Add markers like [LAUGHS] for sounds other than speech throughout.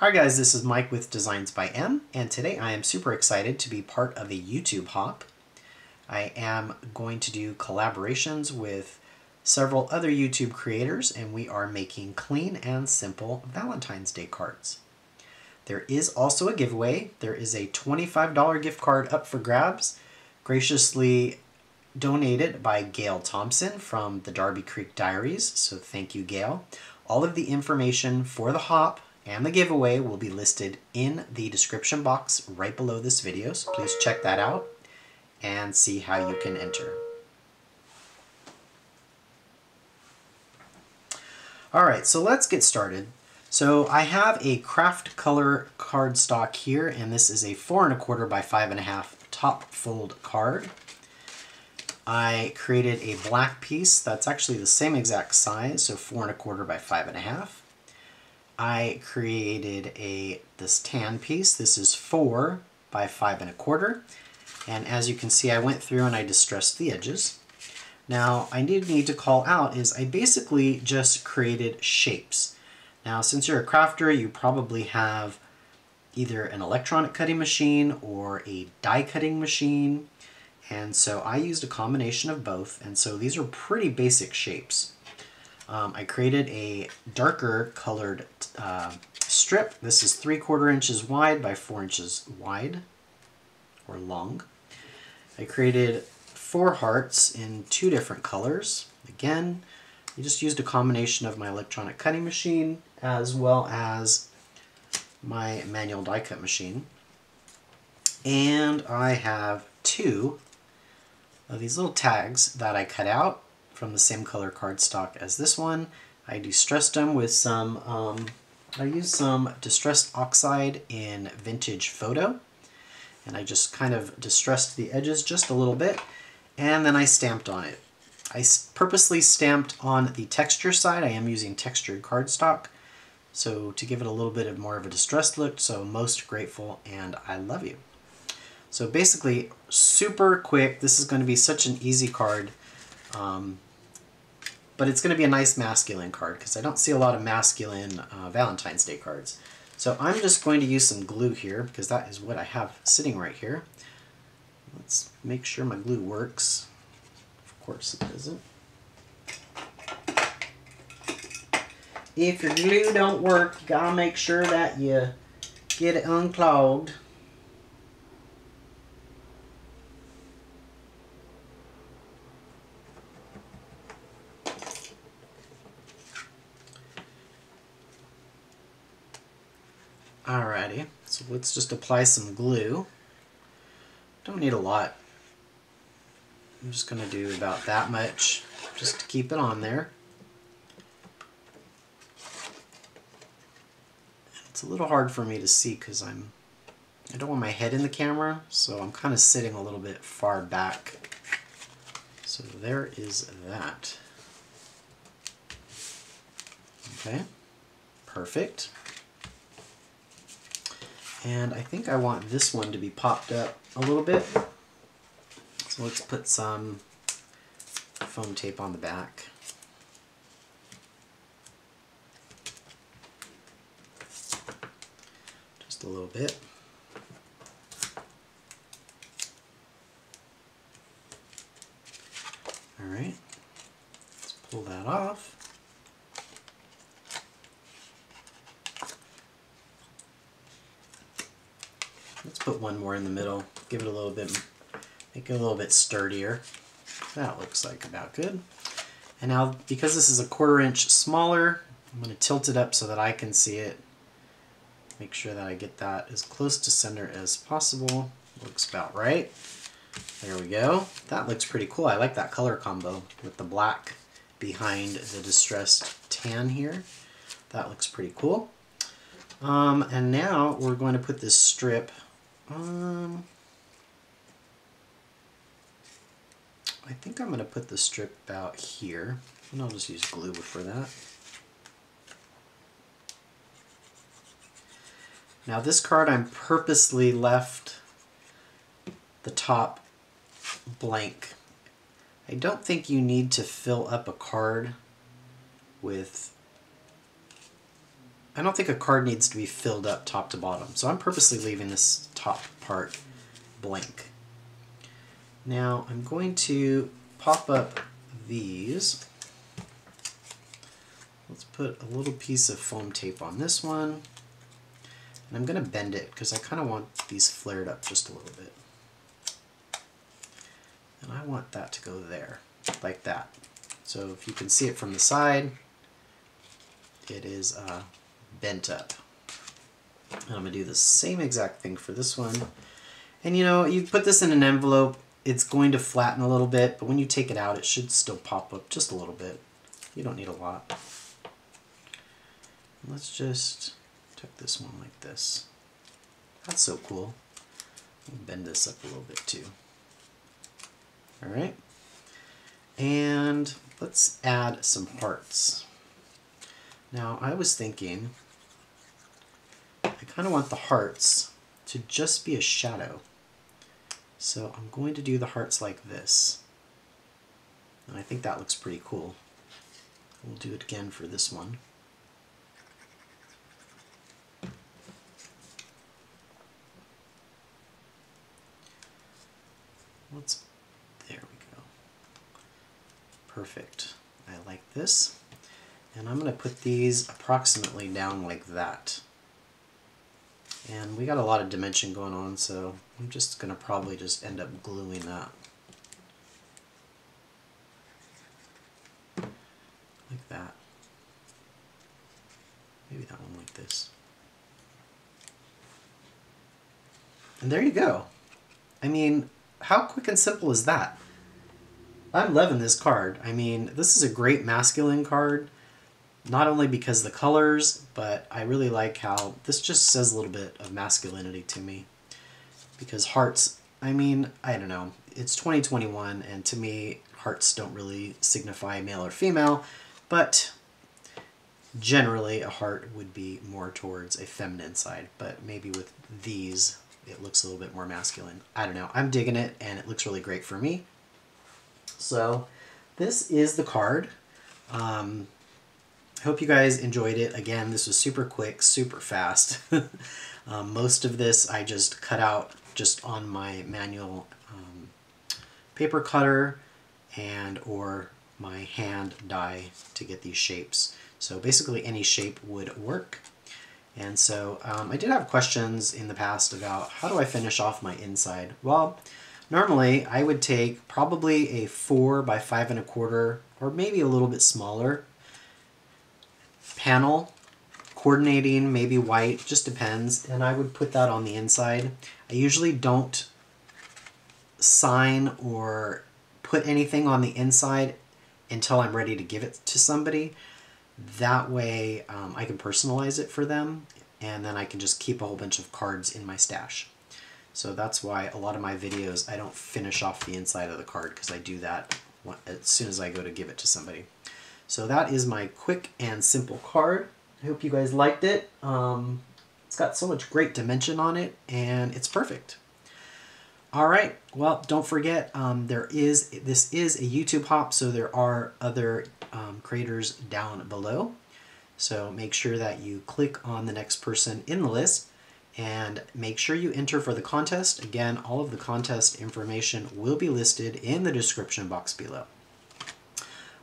Hi guys, this is Mike with Designs by M, and today I am super excited to be part of a YouTube hop. I am going to do collaborations with several other YouTube creators, and we are making clean and simple Valentine's Day cards. There is also a giveaway. There is a $25 gift card up for grabs, graciously donated by Gale Thompson from the Darby Creek Diaries, so thank you, Gale. All of the information for the hop and the giveaway will be listed in the description box right below this video, so please check that out and see how you can enter. Alright, so let's get started. So I have a kraft color cardstock here, and this is a four and a quarter by five and a half top fold card. I created a black piece that's actually the same exact size, so four and a quarter by five and a half. I created a this tan piece. This is four by five and a quarter. And as you can see, I went through and I distressed the edges. Now, I need, need to call out is I basically just created shapes. Now, since you're a crafter, you probably have either an electronic cutting machine or a die cutting machine. And so I used a combination of both. And so these are pretty basic shapes um, I created a darker colored uh, strip. This is three quarter inches wide by four inches wide or long. I created four hearts in two different colors. Again, I just used a combination of my electronic cutting machine as well as my manual die cut machine. And I have two of these little tags that I cut out from the same color cardstock as this one. I distressed them with some, um, I used some Distress Oxide in Vintage Photo. And I just kind of distressed the edges just a little bit. And then I stamped on it. I purposely stamped on the texture side. I am using textured cardstock. So to give it a little bit of more of a distressed look, so most grateful and I love you. So basically, super quick. This is going to be such an easy card. Um, but it's going to be a nice masculine card because I don't see a lot of masculine uh, Valentine's Day cards. So I'm just going to use some glue here because that is what I have sitting right here. Let's make sure my glue works. Of course it doesn't. If your glue don't work, you gotta make sure that you get it unclogged. Alrighty, so let's just apply some glue. Don't need a lot. I'm just going to do about that much just to keep it on there. It's a little hard for me to see because I'm I don't want my head in the camera, so I'm kind of sitting a little bit far back. So there is that. Okay, perfect. And I think I want this one to be popped up a little bit. So let's put some foam tape on the back. Just a little bit. All right, let's pull that off. Let's put one more in the middle, give it a little bit, make it a little bit sturdier. That looks like about good. And now, because this is a quarter inch smaller, I'm going to tilt it up so that I can see it. Make sure that I get that as close to center as possible. Looks about right. There we go. That looks pretty cool. I like that color combo with the black behind the distressed tan here. That looks pretty cool. Um, and now we're going to put this strip um, I think I'm going to put the strip out here, and I'll just use glue for that. Now this card I'm purposely left the top blank. I don't think you need to fill up a card with I don't think a card needs to be filled up top to bottom. So I'm purposely leaving this top part blank. Now I'm going to pop up these. Let's put a little piece of foam tape on this one. And I'm going to bend it because I kind of want these flared up just a little bit. And I want that to go there, like that. So if you can see it from the side, it is uh, bent up. And I'm going to do the same exact thing for this one. And you know, you put this in an envelope, it's going to flatten a little bit, but when you take it out, it should still pop up just a little bit. You don't need a lot. Let's just tuck this one like this. That's so cool. Bend this up a little bit too. All right. And let's add some hearts. Now I was thinking, I kind of want the hearts to just be a shadow. So I'm going to do the hearts like this. And I think that looks pretty cool. We'll do it again for this one. Let's, there we go. Perfect. I like this. And I'm going to put these approximately down like that. And we got a lot of dimension going on, so I'm just going to probably just end up gluing that. Like that. Maybe that one like this. And there you go. I mean, how quick and simple is that? I'm loving this card. I mean, this is a great masculine card, not only because the colors, but I really like how this just says a little bit of masculinity to me. Because hearts, I mean, I don't know, it's 2021, and to me, hearts don't really signify male or female, but generally a heart would be more towards a feminine side, but maybe with these it looks a little bit more masculine. I don't know. I'm digging it, and it looks really great for me. So this is the card. Um, hope you guys enjoyed it. Again, this was super quick, super fast. [LAUGHS] um, most of this I just cut out just on my manual um, paper cutter and or my hand die to get these shapes. So basically any shape would work. And so um, I did have questions in the past about how do I finish off my inside? Well, normally I would take probably a four by five and a quarter or maybe a little bit smaller panel coordinating maybe white just depends and I would put that on the inside I usually don't sign or put anything on the inside until I'm ready to give it to somebody that way um, I can personalize it for them and then I can just keep a whole bunch of cards in my stash. So that's why a lot of my videos I don't finish off the inside of the card because I do that as soon as I go to give it to somebody. So that is my quick and simple card. I hope you guys liked it. Um, it's got so much great dimension on it and it's perfect. All right, well, don't forget, um, there is this is a YouTube hop, so there are other um, creators down below. So make sure that you click on the next person in the list and make sure you enter for the contest. Again, all of the contest information will be listed in the description box below.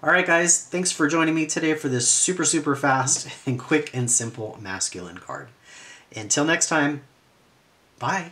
All right, guys, thanks for joining me today for this super, super fast and quick and simple masculine card. Until next time, bye.